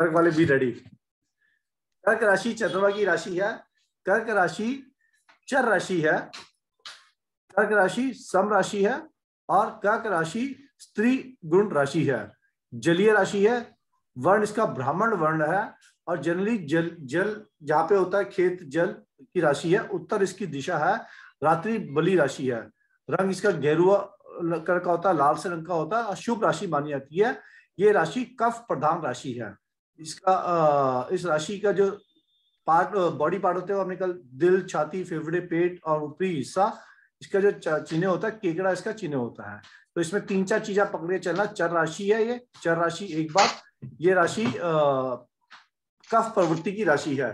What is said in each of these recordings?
कर्क वाले भी रेडी कर्क राशि चंद्रमा की राशि है, कर्क राशि चर राशि है, कर्क राशि सम राशि है, और कर्क राशि स्त्री गुण राशि है। जलीय राशि है, वर्ण इसका ब्राह्मण वर्ण है, और जनरली जल जल जहाँ पे होता है खेत जल की राशि है, उत्तर इसकी दिशा है, रात्रि बली राशि है। रंग इसका गेरुआ कलर का होता है, लाल से रंग का होता है, और शुभ राशि मानी जाती है। ये राशि कफ प्रधान राशि है। इसका इस राशि का जो पार्ट बॉडी पार्ट होते हैं हमने कल दिल, छाती, फेफड़े, पेट और ऊपरी हिस्सा, इसका जो चिन्ह होता है, केकड़ा इसका चिन्ह होता है। तो इसमें तीन चार चीज़ें पकड़े चलना। चर राशि है ये, चर राशि एक बार, ये राशि कफ प्रवृत्ति की राशि है,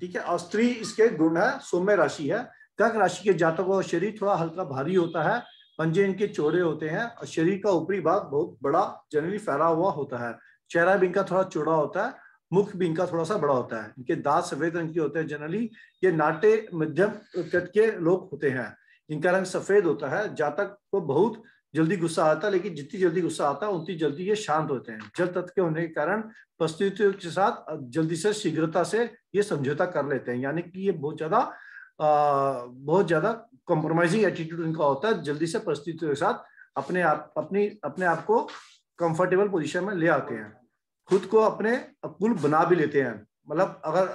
ठीक है? और स्त्री इसके गुण है, सौम्य राशि है। कर्क राशि के जातकों का शरीर थोड़ा हल्का भारी होता है, पंजे इनके चौड़े होते हैं, और शरीर का ऊपरी भाग बहुत बड़ा जनरली फैला हुआ होता है। चेहरा भी इनका थोड़ा चौड़ा होता है, मुख भी इनका थोड़ा सा बड़ा होता है। इनके दांत सफ़ेद रंग के होते हैं जनरली ये नाटे मध्यम कट के लोग होते हैं इनका रंग सफ़ेद होता है जातक को बहुत जल्दी गुस्सा आता है, लेकिन जितनी जल्दी गुस्सा आता है, उतनी जल्दी ये शांत होते हैं। जल तत्व के होने के कारण परिस्थितियों के साथ जल्दी से शीघ्रता से ये समझौता कर लेते हैं। यानी कि ये बहुत ज़्यादा बहुत ज़्यादा कॉम्प्रोमाइजिंग एटीट्यूड इनका होता है, जल्दी से परिस्थितियों के साथ अपने आप, अपनी, अपने आप को कंफर्टेबल पोजीशन में ले आते हैं। खुद को अपने कुल बना भी लेते हैं। मतलब अगर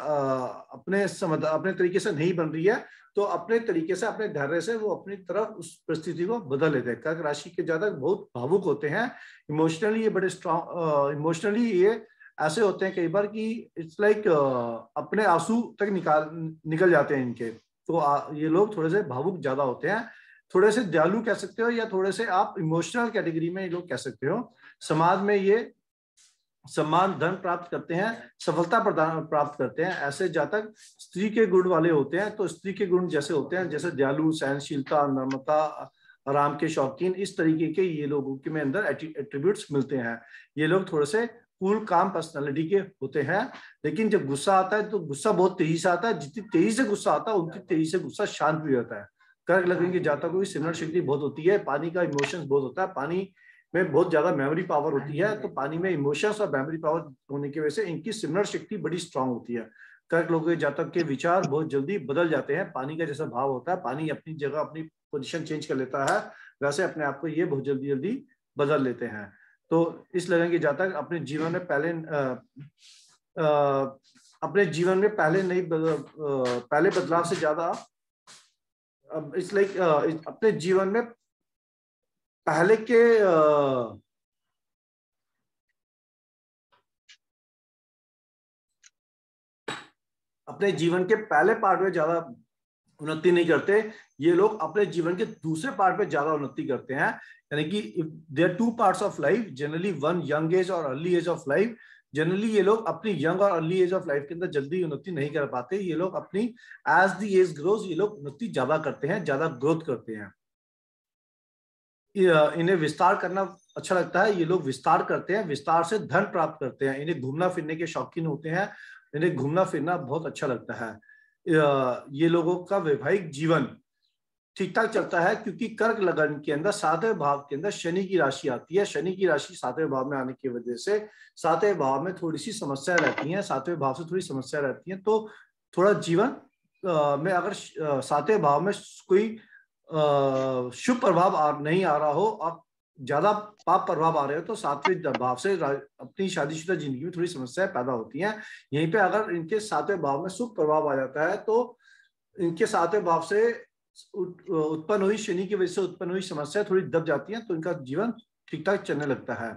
अपने समझ अपने तरीके से नहीं बन रही है तो अपने तरीके से अपने धैर्य से वो अपनी तरफ़ उस परिस्थिति को बदल लेते हैं। कर्क राशि के जातक बहुत भावुक होते हैं। इमोशनली ये बड़े स्ट्रॉन्ग इमोशनली ये ऐसे होते हैं कई बार कि इट्स लाइक अपने आँसू तक निकाल निकल जाते हैं इनके। तो आ, ये लोग थोड़े से भावुक ज़्यादा होते हैं। थोड़े से दयालु कह सकते हो या थोड़े से आप इमोशनल कैटेगरी में ये लोग कह सकते हो। समाज में ये सम्मान, धन प्राप्त करते हैं, सफलता प्रदान, प्राप्त करते हैं। ऐसे जातक स्त्री के गुण वाले होते हैं तो स्त्री के गुण जैसे होते हैं, जैसे दयालु, सहनशीलता नर्मता आराम के शौकीन, इस तरीके के ये लोगों के में अंदर एट्रीब्यूट्स मिलते हैं। ये लोग थोड़े से कूल काम पर्सनालिटी के होते हैं, लेकिन जब गुस्सा आता है तो गुस्सा बहुत तेज़ी से आता है। जितनी तेज़ी से गुस्सा आता है, उतनी तेज़ी से गुस्सा शांत भी होता है। कर्क लगने की जातकों की सिमरण शक्ति बहुत होती है, पानी का इमोशंस बहुत होता है, पानी में बहुत ज़्यादा मेमोरी पावर होती है तो पानी में इमोशंस और मेमोरी पावर होने की वजह से इनकी सिमरण शक्ति बड़ी स्ट्रांग होती है। कर्क लोगों के जातक के विचार बहुत जल्दी बदल जाते हैं। पानी का जैसा भाव होता है पानी अपनी जगह अपनी पोजिशन चेंज कर लेता है वैसे अपने आप को ये बहुत जल्दी जल्दी बदल लेते हैं। तो इस लगन के जातक अपने जीवन में पहले आ, आ, अपने जीवन में पहले नहीं पहले बदलाव से ज़्यादा इस लाइक अपने जीवन में पहले के अपने जीवन के पहले पार्ट में ज़्यादा उन्नति नहीं करते। ये लोग अपने जीवन के दूसरे पार्ट में ज़्यादा उन्नति करते हैं। यानी कि there two parts of life generally one young age और early age of life generally ये लोग अपनी यंग और अर्ली एज ऑफ़ लाइफ के अंदर जल्दी उन्नति नहीं कर पाते। ये लोग अपनी एज दी एज ग्रोज ये लोग उन्नति ज़्यादा करते हैं, ज़्यादा ग्रोथ करते हैं। इन्हें विस्तार करना अच्छा लगता है। ये लोग विस्तार करते हैं, विस्तार से धन प्राप्त करते हैं। इन्हें घूमना फिरने के शौकीन होते हैं, इन्हें घूमना फिरना बहुत अच्छा लगता है। ये लोगों का वैवाहिक जीवन ठीक ठाक चलता है क्योंकि कर्क लगन के अंदर, सातवें भाव के अंदर शनि की राशि आती है। शनि की राशि सातवें भाव में आने की वजह से सातवें भाव में थोड़ी सी समस्या रहती है, सातवें भाव से थोड़ी समस्या रहती है। तो थोड़ा जीवन में अगर सातवें भाव में कोई शुभ प्रभाव नहीं आ रहा हो, आप ज़्यादा पाप प्रभाव आ रहे हो तो सातवें भाव से अपनी शादीशुदा ज़िंदगी में थोड़ी समस्याएँ पैदा होती हैं। यहीं पे अगर इनके सातवें भाव में शुभ प्रभाव आ जाता है तो इनके सातवें भाव से उत्पन्न हुई शनि की वजह से उत्पन्न हुई समस्या थोड़ी दब जाती है तो इनका जीवन ठीक ठाक चलने लगता है।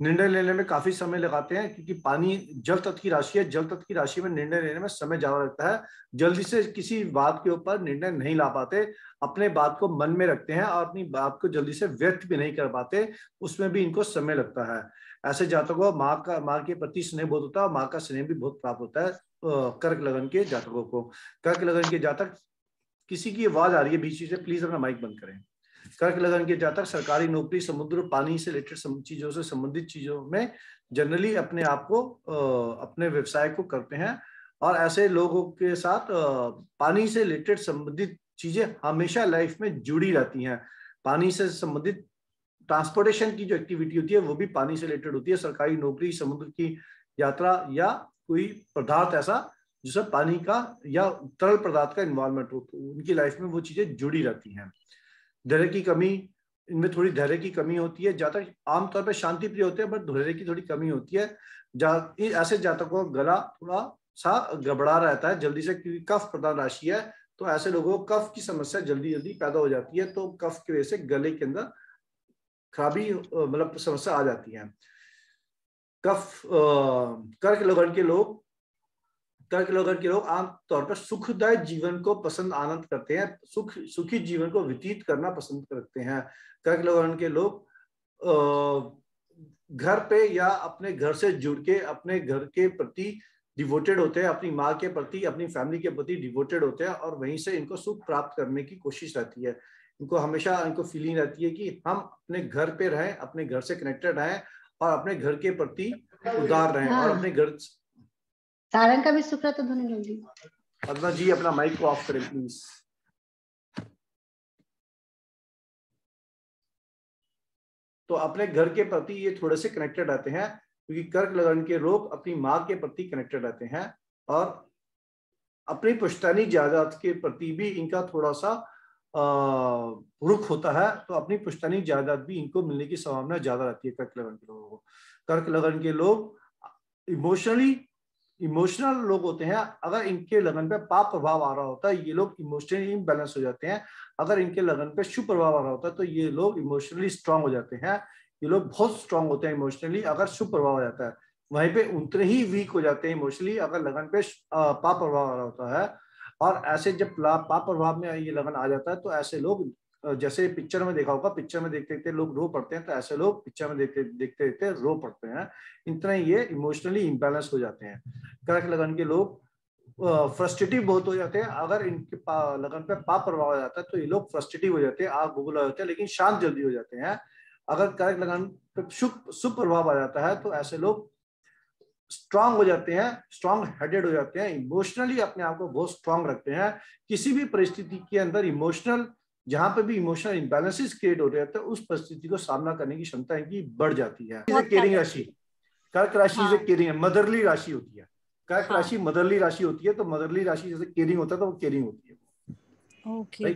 निर्णय लेने में काफ़ी समय लगाते हैं, क्योंकि पानी जल तत्व की राशि है, जल तत्व की राशि में निर्णय लेने में समय ज़्यादा लगता है। जल्दी से किसी बात के ऊपर निर्णय नहीं ला पाते, अपने बात को मन में रखते हैं और अपनी बात को जल्दी से व्यक्त भी नहीं कर पाते, उसमें भी इनको समय लगता है। ऐसे जातकों, माँ का, माँ के प्रति स्नेह बहुत होता है माँ का स्नेह भी बहुत प्राप्त होता है कर्क लगन के जातकों को। कर्क लगन के जातक, किसी की आवाज़ आ रही है बीच से, प्लीज़ अपना माइक बंद करें। कर्क लगन के जातक सरकारी नौकरी, समुद्र, पानी से रिलेटेड चीज़ों से संबंधित चीज़ों में जनरली अपने आप को अपने व्यवसाय को करते हैं। और ऐसे लोगों के साथ पानी से रिलेटेड संबंधित चीज़ें हमेशा लाइफ में जुड़ी रहती हैं। पानी से संबंधित ट्रांसपोर्टेशन की जो एक्टिविटी होती है, वो भी पानी से रिलेटेड होती है। सरकारी नौकरी, समुद्र की यात्रा या कोई पदार्थ ऐसा, जिसमें पानी का या तरल पदार्थ का इन्वॉल्वमेंट हो तो उनकी लाइफ में वो चीज़ें जुड़ी रहती हैं। धैर्य की कमी, इनमें थोड़ी धैर्य की कमी होती है जातक आमतौर पर शांति प्रिय होते हैं बट धैर्य की थोड़ी कमी होती है। जा ऐसे जातकों का गला थोड़ा सा गबड़ा रहता है, जल्दी से क्योंकि कफ प्रधान राशि है तो ऐसे लोगों को कफ की समस्या जल्दी जल्दी पैदा हो जाती है तो कफ की वजह से गले के अंदर खराबी मतलब समस्या आ जाती है। कफ कर्क लगन के लोग कर्क लगन के लोग आमतौर पर सुखदायक जीवन को पसंद आनंद करते हैं सुख सुखी जीवन को व्यतीत करना पसंद करते हैं कर्क लगन के लोग घर पे या अपने घर से जुड़ के अपने घर के प्रति डिवोटेड होते हैं अपनी माँ के प्रति अपनी फैमिली के प्रति डिवोटेड होते हैं और वहीं से इनको सुख प्राप्त करने की कोशिश रहती है इनको हमेशा इनको फीलिंग रहती है कि हम अपने घर पे रहें अपने घर से कनेक्टेड रहें और अपने घर के प्रति उदार रहें हाँ। और अपने घर सारंग का भी सुख रहता दोनों जल्दी पद्मा जी, अपना माइक को ऑफ़ करें प्लीज़ तो अपने घर के प्रति ये थोड़े से कनेक्टेड रहते हैं, क्योंकि कर्क लगन के लोग अपनी माँ के प्रति कनेक्टेड रहते हैं, और अपनी पुश्तैनी जायदाद के प्रति भी इनका थोड़ा सा रुख होता है तो अपनी पुश्तैनी जायदाद भी इनको मिलने की संभावना ज़्यादा रहती है कर्क लगन के लोगों को। कर्क लगन के लोग इमोशनली इमोशनल लोग होते हैं, अगर इनके लगन पे पाप प्रभाव आ रहा होता है, ये लोग इमोशनली इम्बेलेंस हो जाते हैं। अगर इनके लगन पे शुभ प्रभाव आ रहा होता है तो ये लोग इमोशनली स्ट्रांग हो जाते हैं। ये लोग बहुत स्ट्रांग होते हैं इमोशनली अगर शुभ प्रभाव आ जाता है। वहीं पे उतने ही वीक हो जाते हैं इमोशनली अगर लगन पे पाप प्रभाव आ रहा होता है। और ऐसे जब पाप प्रभाव में ये लगन आ जाता है तो ऐसे लोग जैसे पिक्चर में देखा होगा पिक्चर में देखते देखते लोग रो पड़ते हैं तो ऐसे लोग पिक्चर में देखते देखते देखते रो पड़ते हैं। इतना ये इमोशनली इम्बेलेंस हो जाते हैं। कर्क लगन के लोग फ्रस्ट्रेटिव बहुत हो जाते हैं। अगर इनके लगन पे पाप प्रभाव हो जाता है तो ये लोग फ्रस्ट्रेटिव हो जाते हैं आग बुगला हो जाते हैं लेकिन शांत जल्दी हो जाते हैं। अगर कर्क लगन पे शुभ शुभ प्रभाव आ जाता है तो ऐसे लोग स्ट्रांग हो जाते हैं स्ट्रांग हेडेड हो जाते हैं। इमोशनली अपने आप को बहुत स्ट्रांग रखते हैं। किसी भी परिस्थिति के अंदर इमोशनल जहाँ पे भी इमोशनल इम्बेलेंसेस क्रिएट हो रहे हैं उस परिस्थिति को सामना करने की क्षमता इनकी बढ़ जाती है। केयरिंग राशि कर्क राशि हाँ। से केयरिंग मदरली राशि होती है। कर्क हाँ। राशि मदरली राशि होती है तो मदरली राशि जैसे केयरिंग होता है तो वो केयरिंग होती है ओके okay.